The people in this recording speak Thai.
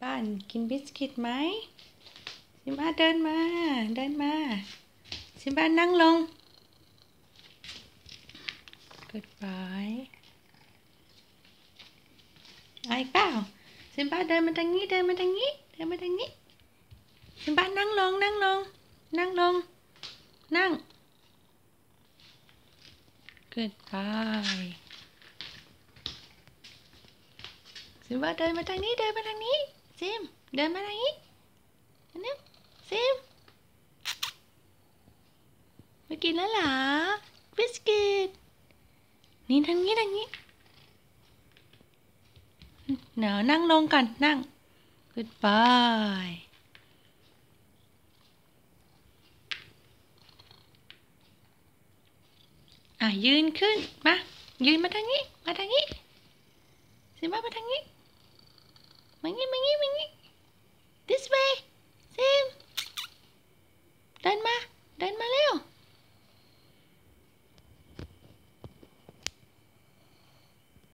บ้านกินบิสกิตไหมซิมบ้าเดินมาเดินมาซิมบ้านั่งลง Goodbye ไอ้เปล่าซิมบ้าเดินมาทางนี้เดินมาทางนี้เดินมาทางนี้ซิมบ้านั่งลงนั่งลงนั่งลงนั่ง Goodbye ซิมบ้าเดินมาทางนี้เดินมาทางนี้ ซิมเดินมาทางนี้อันนี้ซิมมากินแล้วเหรอบิสกิตนี่ทางนี้ทางนี้เดี๋ยวนั่งลงก่อนนั่ง Goodbye อะยืนขึ้นมายืนมาทางนี้ มาทางนี้ซิมบ้ามาทางนี้ มางี้มางี้มางี้ this way ซิมเดินมาเดินมา